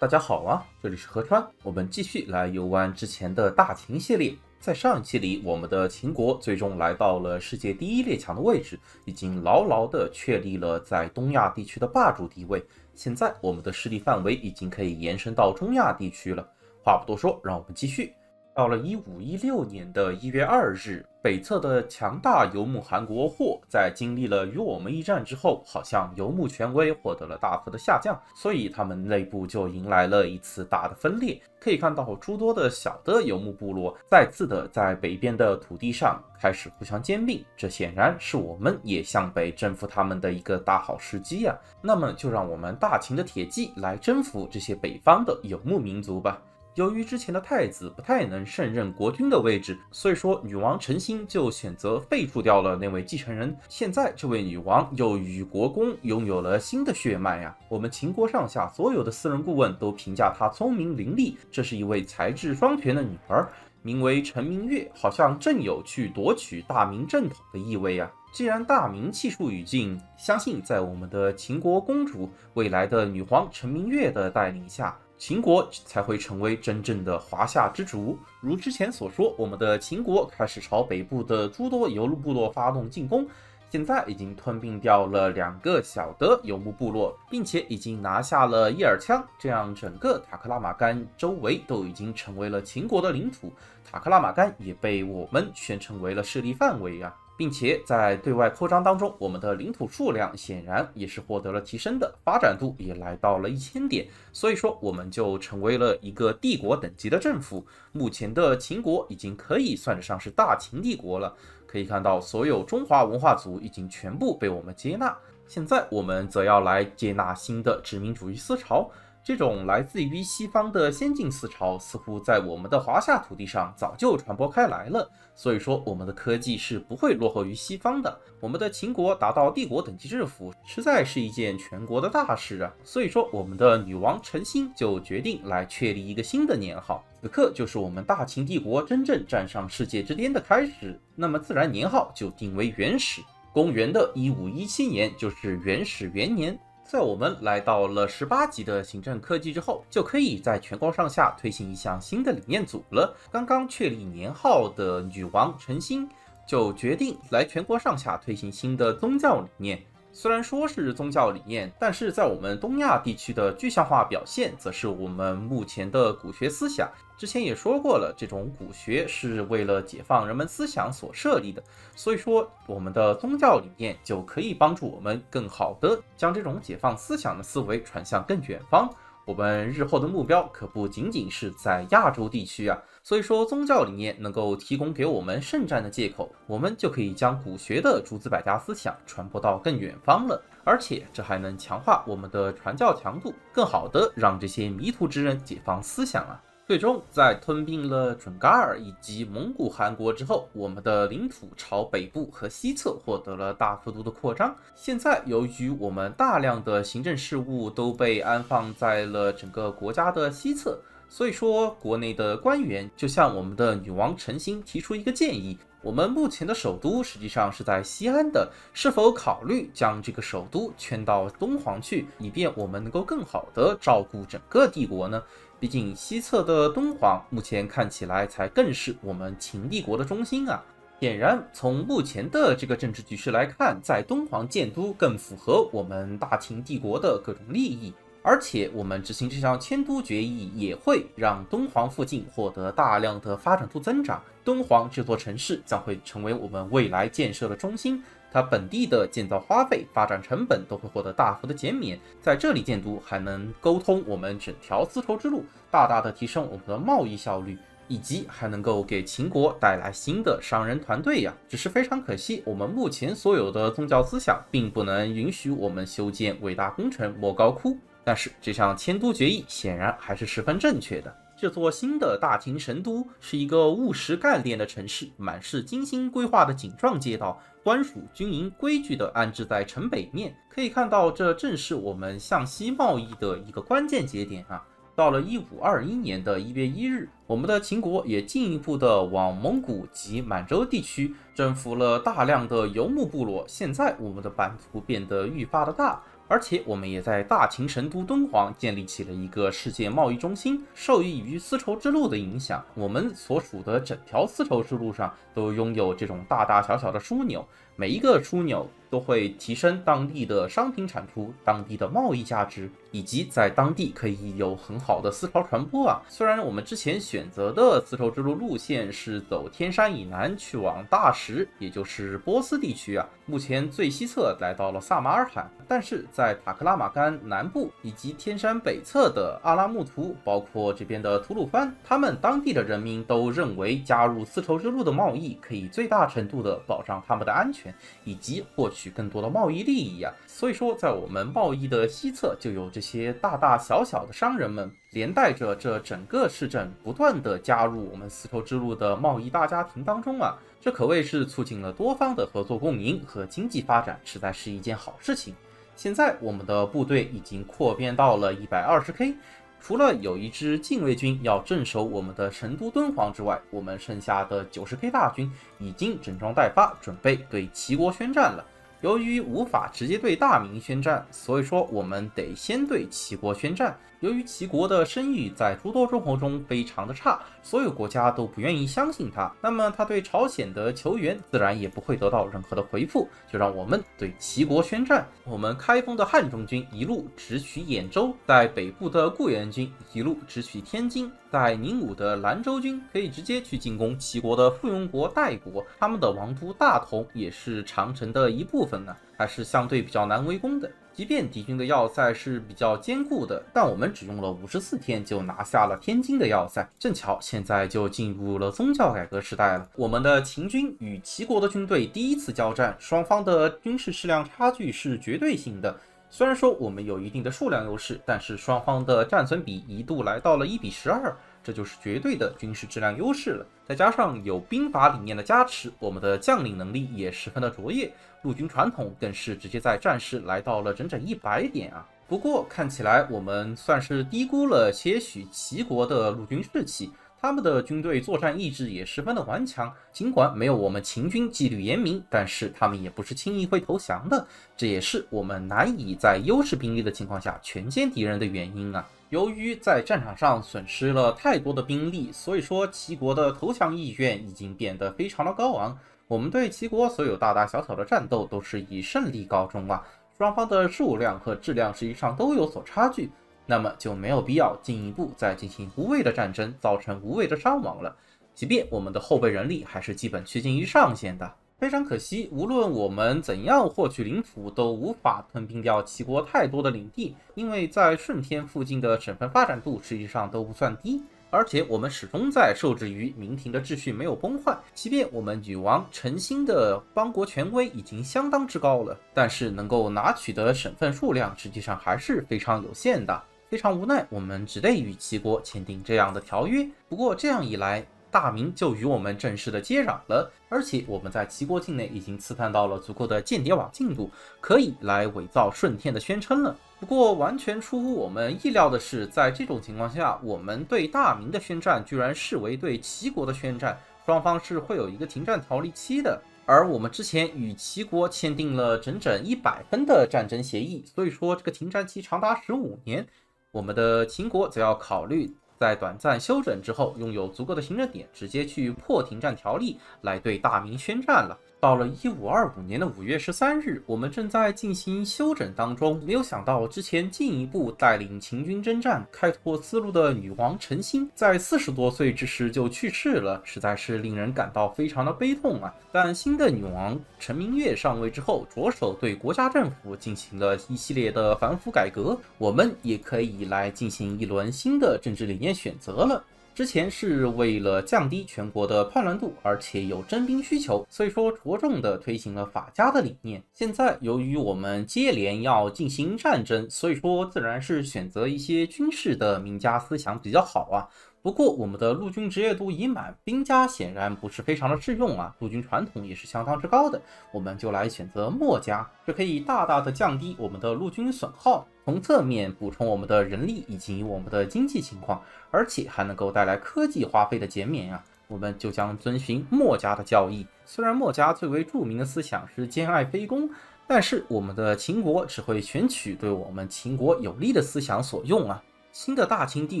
大家好啊，这里是河川，我们继续来游玩之前的大秦系列。在上一期里，我们的秦国最终来到了世界第一列强的位置，已经牢牢地确立了在东亚地区的霸主地位。现在，我们的势力范围已经可以延伸到中亚地区了。话不多说，让我们继续。到了一五一六年的一月二日，北侧的强大游牧韩国霍在经历了与我们一战之后，好像游牧权威获得了大幅的下降，所以他们内部就迎来了一次大的分裂。可以看到，诸多的小的游牧部落再次的在北边的土地上开始互相兼并，这显然是我们也向北征服他们的一个大好时机呀。那么，就让我们大秦的铁骑来征服这些北方的游牧民族吧。由于之前的太子不太能胜任国君的位置，所以说女王陈心就选择废除掉了那位继承人。现在这位女王又与国公拥有了新的血脉呀。我们秦国上下所有的私人顾问都评价她聪明伶俐，这是一位才智双全的女儿，名为陈明月，好像正有去夺取大明正统的意味啊。既然大明气数已尽，相信在我们的秦国公主未来的女皇陈明月的带领下。秦国才会成为真正的华夏之主。如之前所说，我们的秦国开始朝北部的诸多游牧部落发动进攻，现在已经吞并掉了两个小的游牧部落，并且已经拿下了叶尔羌，这样整个塔克拉玛干周围都已经成为了秦国的领土。塔克拉玛干也被我们宣称为了势力范围啊。并且在对外扩张当中，我们的领土数量显然也是获得了提升的，发展度也来到了一千点，所以说我们就成为了一个帝国等级的政府。目前的秦国已经可以算得上是大秦帝国了。可以看到，所有中华文化族已经全部被我们接纳。现在我们则要来接纳新的殖民主义思潮。这种来自于西方的先进思潮，似乎在我们的华夏土地上早就传播开来了。所以说，我们的科技是不会落后于西方的。我们的秦国达到帝国等级制服，实在是一件全国的大事啊！所以说，我们的女王陈心就决定来确立一个新的年号，此刻就是我们大秦帝国真正站上世界之巅的开始。那么，自然年号就定为元始，公元的一五一七年就是元始元年。在我们来到了十八级的行政科技之后，就可以在全国上下推行一项新的理念组了。刚刚确立年号的女王陈星就决定来全国上下推行新的宗教理念。虽然说是宗教理念，但是在我们东亚地区的具象化表现，则是我们目前的古学思想。之前也说过了，这种古学是为了解放人们思想所设立的，所以说我们的宗教理念就可以帮助我们更好的将这种解放思想的思维传向更远方。我们日后的目标可不仅仅是在亚洲地区啊，所以说宗教理念能够提供给我们圣战的借口，我们就可以将古学的诸子百家思想传播到更远方了，而且这还能强化我们的传教强度，更好的让这些迷途之人解放思想啊。最终，在吞并了准噶尔以及蒙古汗国之后，我们的领土朝北部和西侧获得了大幅度的扩张。现在，由于我们大量的行政事务都被安放在了整个国家的西侧，所以说国内的官员就向我们的女王陈心提出一个建议：我们目前的首都实际上是在西安的，是否考虑将这个首都迁到敦煌去，以便我们能够更好的照顾整个帝国呢？毕竟西侧的敦煌目前看起来才更是我们秦帝国的中心啊！显然，从目前的这个政治局势来看，在敦煌建都更符合我们大秦帝国的各种利益。而且，我们执行这项迁都决议，也会让敦煌附近获得大量的发展度增长。敦煌这座城市将会成为我们未来建设的中心。它本地的建造花费、发展成本都会获得大幅的减免，在这里建都还能沟通我们整条丝绸之路，大大的提升我们的贸易效率，以及还能够给秦国带来新的商人团队呀。只是非常可惜，我们目前所有的宗教思想并不能允许我们修建伟大工程莫高窟。但是这项迁都决议显然还是十分正确的。这座新的大秦神都是一个务实干练的城市，满是精心规划的景状街道，官署军营规矩地安置在城北面。可以看到，这正是我们向西贸易的一个关键节点啊！到了一五二一年的一月一日，我们的秦国也进一步的往蒙古及满洲地区征服了大量的游牧部落。现在，我们的版图变得愈发的大。而且我们也在大秦神都敦煌建立起了一个世界贸易中心。受益于丝绸之路的影响，我们所属的整条丝绸之路上都拥有这种大大小小的枢纽，每一个枢纽。都会提升当地的商品产出、当地的贸易价值，以及在当地可以有很好的丝绸传播啊。虽然我们之前选择的丝绸之路路线是走天山以南去往大石，也就是波斯地区啊，目前最西侧来到了萨马尔罕，但是在塔克拉玛干南部以及天山北侧的阿拉木图，包括这边的吐鲁番，他们当地的人民都认为加入丝绸之路的贸易可以最大程度的保障他们的安全，以及获取。更多的贸易利益呀，所以说在我们贸易的西侧就有这些大大小小的商人们，连带着这整个市镇不断的加入我们丝绸之路的贸易大家庭当中啊，这可谓是促进了多方的合作共赢和经济发展，实在是一件好事情。现在我们的部队已经扩编到了一百二十 K，除了有一支禁卫军要镇守我们的成都敦煌之外，我们剩下的九十 K 大军已经整装待发，准备对齐国宣战了。由于无法直接对大明宣战，所以说我们得先对齐国宣战。由于齐国的声誉在诸多诸侯中非常的差，所有国家都不愿意相信他，那么他对朝鲜的求援自然也不会得到任何的回复。就让我们对齐国宣战。我们开封的汉中军一路直取兖州，在北部的固原军一路直取天津，在宁武的兰州军可以直接去进攻齐国的附庸国代国，他们的王都大同也是长城的一部分啊，还是相对比较难围攻的。即便敌军的要塞是比较坚固的，但我们只用了五十四天就拿下了天津的要塞。正巧现在就进入了宗教改革时代了。我们的秦军与齐国的军队第一次交战，双方的军事质量差距是绝对性的。虽然说我们有一定的数量优势，但是双方的战损比一度来到了一比十二。这就是绝对的军事质量优势了，再加上有兵法理念的加持，我们的将领能力也十分的卓越，陆军传统更是直接在战事来到了整整一百点啊！不过看起来我们算是低估了些许齐国的陆军士气。他们的军队作战意志也十分的顽强，尽管没有我们秦军纪律严明，但是他们也不是轻易会投降的。这也是我们难以在优势兵力的情况下全歼敌人的原因啊！由于在战场上损失了太多的兵力，所以说齐国的投降意愿已经变得非常的高昂。我们对齐国所有大大小小的战斗都是以胜利告终啊！双方的数量和质量实际上都有所差距。那么就没有必要进一步再进行无谓的战争，造成无谓的伤亡了。即便我们的后备人力还是基本趋近于上限的，非常可惜，无论我们怎样获取领土，都无法吞并掉齐国太多的领地，因为在顺天附近的省份发展度实际上都不算低，而且我们始终在受制于明廷的秩序没有崩坏。即便我们女王陈心的邦国权威已经相当之高了，但是能够拿取的省份数量实际上还是非常有限的。非常无奈，我们只得与齐国签订这样的条约。不过这样一来，大明就与我们正式的接壤了，而且我们在齐国境内已经刺探到了足够的间谍网进度，可以来伪造顺天的宣称了。不过完全出乎我们意料的是，在这种情况下，我们对大明的宣战居然视为对齐国的宣战，双方是会有一个停战条例期的。而我们之前与齐国签订了整整一百分的战争协议，所以说这个停战期长达十五年。我们的秦国则要考虑在短暂休整之后，拥有足够的行政点，直接去破停战条例，来对大明宣战了。到了一五二五年的五月十三日，我们正在进行休整当中。没有想到，之前进一步带领秦军征战、开拓丝路的女王陈心，在四十多岁之时就去世了，实在是令人感到非常的悲痛啊！但新的女王陈明月上位之后，着手对国家政府进行了一系列的反腐改革，我们也可以来进行一轮新的政治理念选择了。之前是为了降低全国的叛乱度，而且有征兵需求，所以说着重的推行了法家的理念。现在由于我们接连要进行战争，所以说自然是选择一些军事的名家思想比较好啊。不过我们的陆军职业度已满，兵家显然不是非常的适用啊。陆军传统也是相当之高的，我们就来选择墨家，这可以大大的降低我们的陆军损耗。从侧面补充我们的人力以及我们的经济情况，而且还能够带来科技花费的减免呀。我们就将遵循墨家的教义。虽然墨家最为著名的思想是兼爱非攻，但是我们的秦国只会选取对我们秦国有利的思想所用啊。新的大秦帝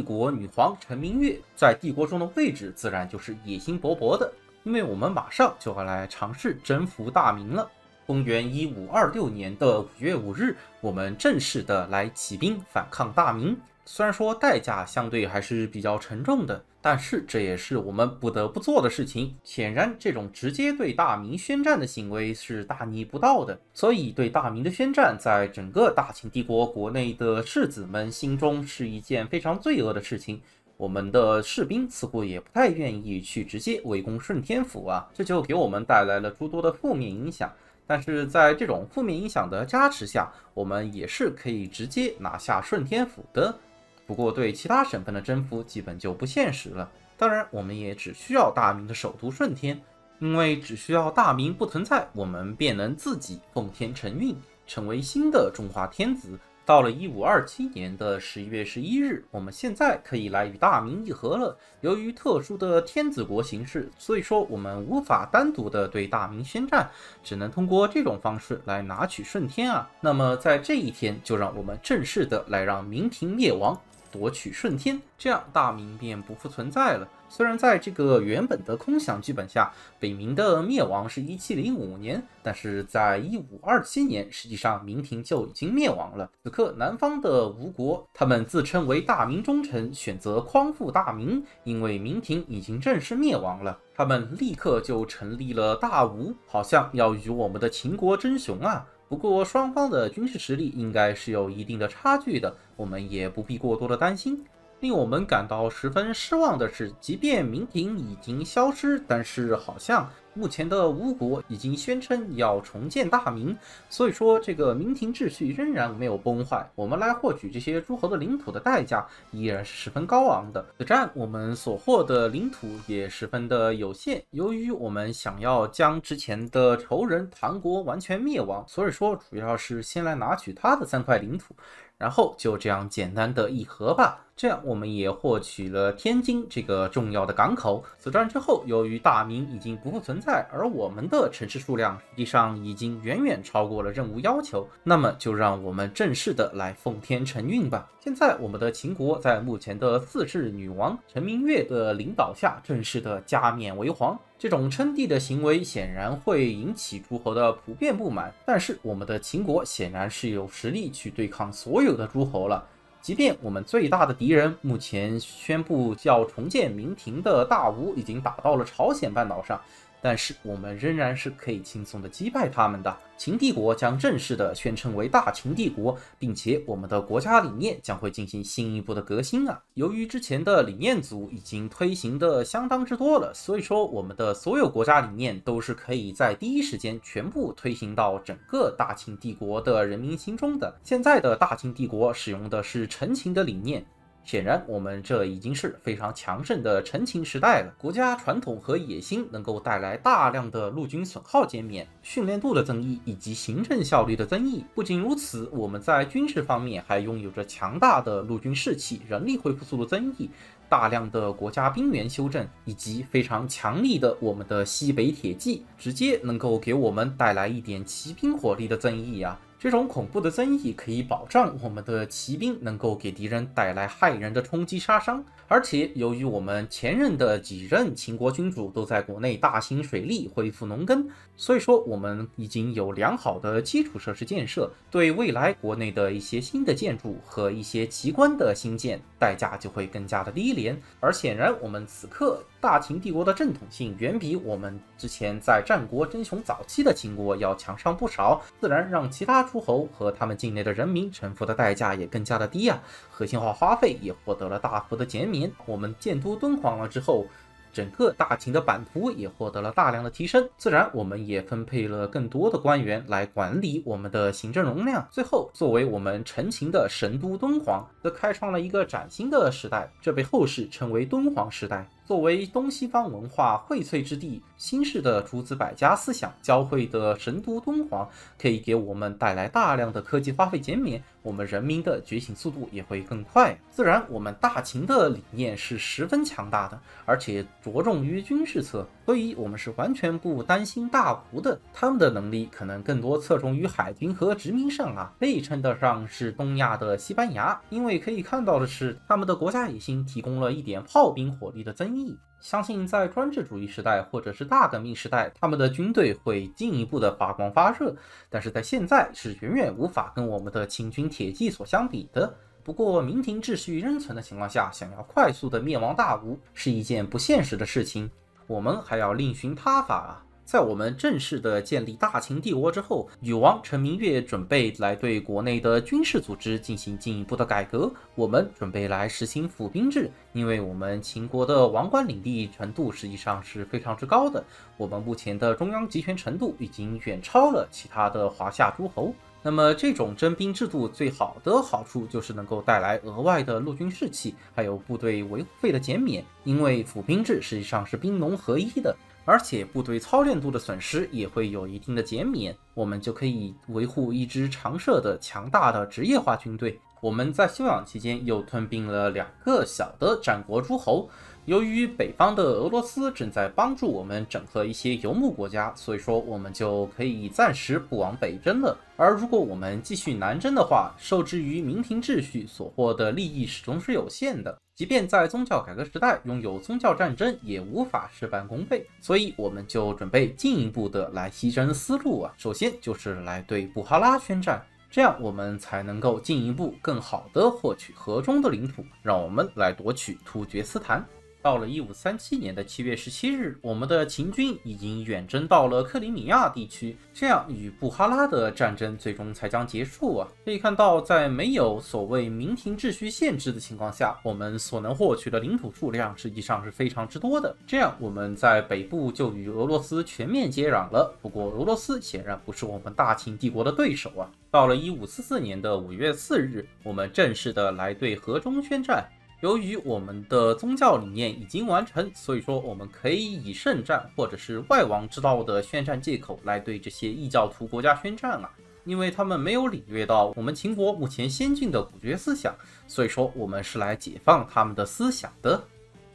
国女皇陈明月在帝国中的位置自然就是野心勃勃的，因为我们马上就要来尝试征服大明了。公元一五二六年的五月五日，我们正式的来起兵反抗大明。虽然说代价相对还是比较沉重的，但是这也是我们不得不做的事情。显然，这种直接对大明宣战的行为是大逆不道的，所以对大明的宣战，在整个大秦帝国国内的世子们心中是一件非常罪恶的事情。我们的士兵似乎也不太愿意去直接围攻顺天府啊，这就给我们带来了诸多的负面影响。但是在这种负面影响的加持下，我们也是可以直接拿下顺天府的。不过，对其他省份的征服基本就不现实了。当然，我们也只需要大明的首都顺天，因为只需要大明不存在，我们便能自己奉天承运，成为新的中华天子。到了一五二七年的十一月十一日，我们现在可以来与大明议和了。由于特殊的天子国形式，所以说我们无法单独的对大明宣战，只能通过这种方式来拿取顺天啊。那么在这一天，就让我们正式的来让明廷灭亡。夺取顺天，这样大明便不复存在了。虽然在这个原本的空想剧本下，北明的灭亡是一七零五年，但是在一五二七年，实际上明廷就已经灭亡了。此刻南方的吴国，他们自称为大明忠臣，选择匡复大明，因为明廷已经正式灭亡了，他们立刻就成立了大吴，好像要与我们的秦国争雄啊。不过双方的军事实力应该是有一定的差距的，我们也不必过多的担心。令我们感到十分失望的是，即便明廷已经消失，但是好像目前的吴国已经宣称要重建大明，所以说这个明廷秩序仍然没有崩坏。我们来获取这些诸侯的领土的代价依然是十分高昂的。此战我们所获的领土也十分的有限。由于我们想要将之前的仇人唐国完全灭亡，所以说主要是先来拿取他的三块领土。然后就这样简单的议和吧，这样我们也获取了天津这个重要的港口。此战之后，由于大明已经不复存在，而我们的城市数量实际上已经远远超过了任务要求，那么就让我们正式的来奉天承运吧。现在我们的秦国在目前的四世女王陈明月的领导下，正式的加冕为皇。这种称帝的行为显然会引起诸侯的普遍不满，但是我们的秦国显然是有实力去对抗所有的诸侯了。即便我们最大的敌人目前宣布要重建明廷的大吴已经打到了朝鲜半岛上。但是我们仍然是可以轻松的击败他们的。秦帝国将正式的宣称为大秦帝国，并且我们的国家理念将会进行新一步的革新啊！由于之前的理念组已经推行的相当之多了，所以说我们的所有国家理念都是可以在第一时间全部推行到整个大秦帝国的人民心中的。现在的大秦帝国使用的是陈秦的理念。显然，我们这已经是非常强盛的陈秦时代了。国家传统和野心能够带来大量的陆军损耗减免、训练度的增益以及行政效率的增益。不仅如此，我们在军事方面还拥有着强大的陆军士气、人力恢复速度增益、大量的国家兵员修正以及非常强力的我们的西北铁骑，直接能够给我们带来一点骑兵火力的增益啊！这种恐怖的增益可以保障我们的骑兵能够给敌人带来骇人的冲击杀伤，而且由于我们前任的几任秦国君主都在国内大兴水利、恢复农耕，所以说我们已经有良好的基础设施建设，对未来国内的一些新的建筑和一些奇观的新建代价就会更加的低廉。而显然，我们此刻大秦帝国的正统性远比我们之前在战国争雄早期的秦国要强上不少，自然让其他。诸侯和他们境内的人民臣服的代价也更加的低啊，核心化花费也获得了大幅的减免。我们建都敦煌了之后，整个大秦的版图也获得了大量的提升。自然，我们也分配了更多的官员来管理我们的行政容量。最后，作为我们陈秦的神都敦煌，则开创了一个崭新的时代，这被后世称为敦煌时代。作为东西方文化荟萃之地，新式的诸子百家思想交汇的神都敦煌，可以给我们带来大量的科技花费减免，我们人民的觉醒速度也会更快。自然，我们大秦的理念是十分强大的，而且着重于军事侧，所以我们是完全不担心大吴的。他们的能力可能更多侧重于海军和殖民上啊，可以称得上是东亚的西班牙。因为可以看到的是，他们的国家野心提供了一点炮兵火力的增益。相信在专制主义时代或者是大革命时代，他们的军队会进一步的发光发热，但是在现在是远远无法跟我们的秦军铁骑所相比的。不过，明廷秩序仍存的情况下，想要快速的灭亡大吴是一件不现实的事情，我们还要另寻他法啊。在我们正式的建立大秦帝国之后，禹王陈明月准备来对国内的军事组织进行进一步的改革。我们准备来实行府兵制，因为我们秦国的王冠领地程度实际上是非常之高的，我们目前的中央集权程度已经远超了其他的华夏诸侯。那么这种征兵制度最好的好处就是能够带来额外的陆军士气，还有部队维护费的减免，因为府兵制实际上是兵农合一的。而且部队操练度的损失也会有一定的减免，我们就可以维护一支常设的强大的职业化军队。我们在休养期间又吞并了两个小的战国诸侯。由于北方的俄罗斯正在帮助我们整合一些游牧国家，所以说我们就可以暂时不往北征了。而如果我们继续南征的话，受制于明廷秩序所获的利益始终是有限的。即便在宗教改革时代拥有宗教战争，也无法事半功倍。所以我们就准备进一步的来西征思路啊。首先就是来对布哈拉宣战，这样我们才能够进一步更好的获取河中的领土，让我们来夺取突厥斯坦。到了一五三七年的七月十七日，我们的秦军已经远征到了克里米亚地区，这样与布哈拉的战争最终才将结束啊！可以看到，在没有所谓明廷秩序限制的情况下，我们所能获取的领土数量实际上是非常之多的。这样，我们在北部就与俄罗斯全面接壤了。不过，俄罗斯显然不是我们大秦帝国的对手啊！到了一五四四年的五月四日，我们正式的来对河中宣战。由于我们的宗教理念已经完成，所以说我们可以以圣战或者是外王之道的宣战借口来对这些异教徒国家宣战啊，因为他们没有领略到我们秦国目前先进的古绝思想，所以说我们是来解放他们的思想的。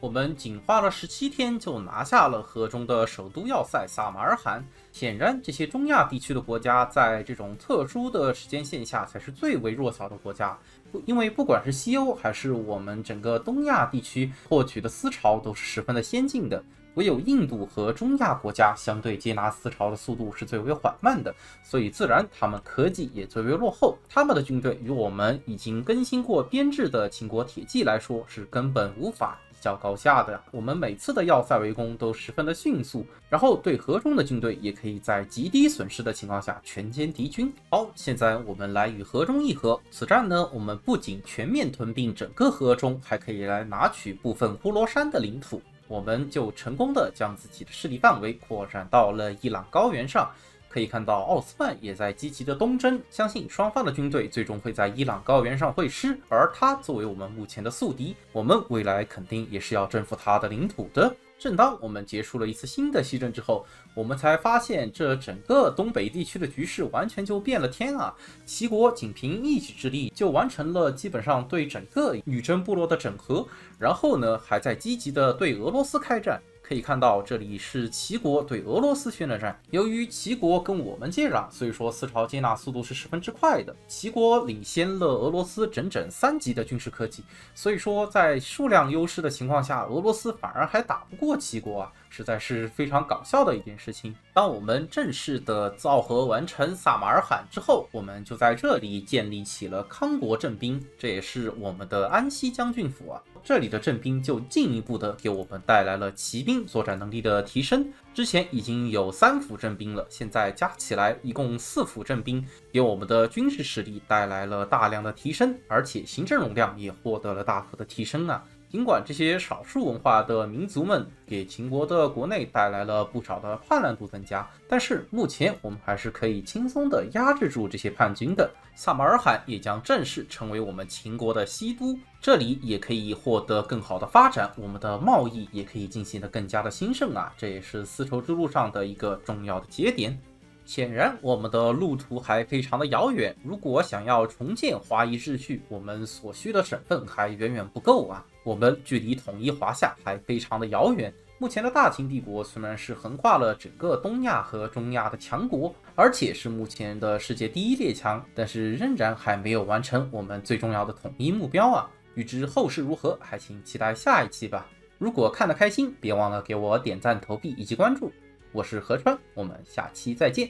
我们仅花了十七天就拿下了河中的首都要塞撒马尔罕。显然，这些中亚地区的国家在这种特殊的时间线下才是最为弱小的国家。因为不管是西欧还是我们整个东亚地区获取的思潮都是十分的先进的，唯有印度和中亚国家相对接纳思潮的速度是最为缓慢的，所以自然他们科技也最为落后。他们的军队与我们已经更新过编制的秦国铁骑来说是根本无法。较高下的，我们每次的要塞围攻都十分的迅速，然后对河中的军队也可以在极低损失的情况下全歼敌军。好，现在我们来与河中议和。此战呢，我们不仅全面吞并整个河中，还可以来拿取部分呼罗珊的领土，我们就成功的将自己的势力范围扩展到了伊朗高原上。可以看到，奥斯曼也在积极的东征，相信双方的军队最终会在伊朗高原上会师。而他作为我们目前的宿敌，我们未来肯定也是要征服他的领土的。正当我们结束了一次新的西征之后，我们才发现这整个东北地区的局势完全就变了天啊！齐国仅凭一己之力就完成了基本上对整个女真部落的整合，然后呢，还在积极的对俄罗斯开战。可以看到，这里是齐国对俄罗斯宣战。由于齐国跟我们接壤，所以说四朝接纳速度是十分之快的。齐国领先了俄罗斯整整三级的军事科技，所以说在数量优势的情况下，俄罗斯反而还打不过齐国啊。实在是非常搞笑的一件事情。当我们正式的造河完成撒马尔罕之后，我们就在这里建立起了康国镇兵，这也是我们的安西将军府啊。这里的正兵就进一步的给我们带来了骑兵作战能力的提升。之前已经有三府正兵了，现在加起来一共四府正兵，给我们的军事实力带来了大量的提升，而且行政容量也获得了大幅的提升啊。尽管这些少数文化的民族们给秦国的国内带来了不少的叛乱度增加，但是目前我们还是可以轻松的压制住这些叛军的。萨马尔罕也将正式成为我们秦国的西都，这里也可以获得更好的发展，我们的贸易也可以进行的更加的兴盛啊！这也是丝绸之路上的一个重要的节点。显然，我们的路途还非常的遥远。如果想要重建华夷秩序，我们所需的省份还远远不够啊！我们距离统一华夏还非常的遥远。目前的大秦帝国虽然是横跨了整个东亚和中亚的强国，而且是目前的世界第一列强，但是仍然还没有完成我们最重要的统一目标啊！欲知后事如何，还请期待下一期吧。如果看得开心，别忘了给我点赞、投币以及关注。我是何川，我们下期再见。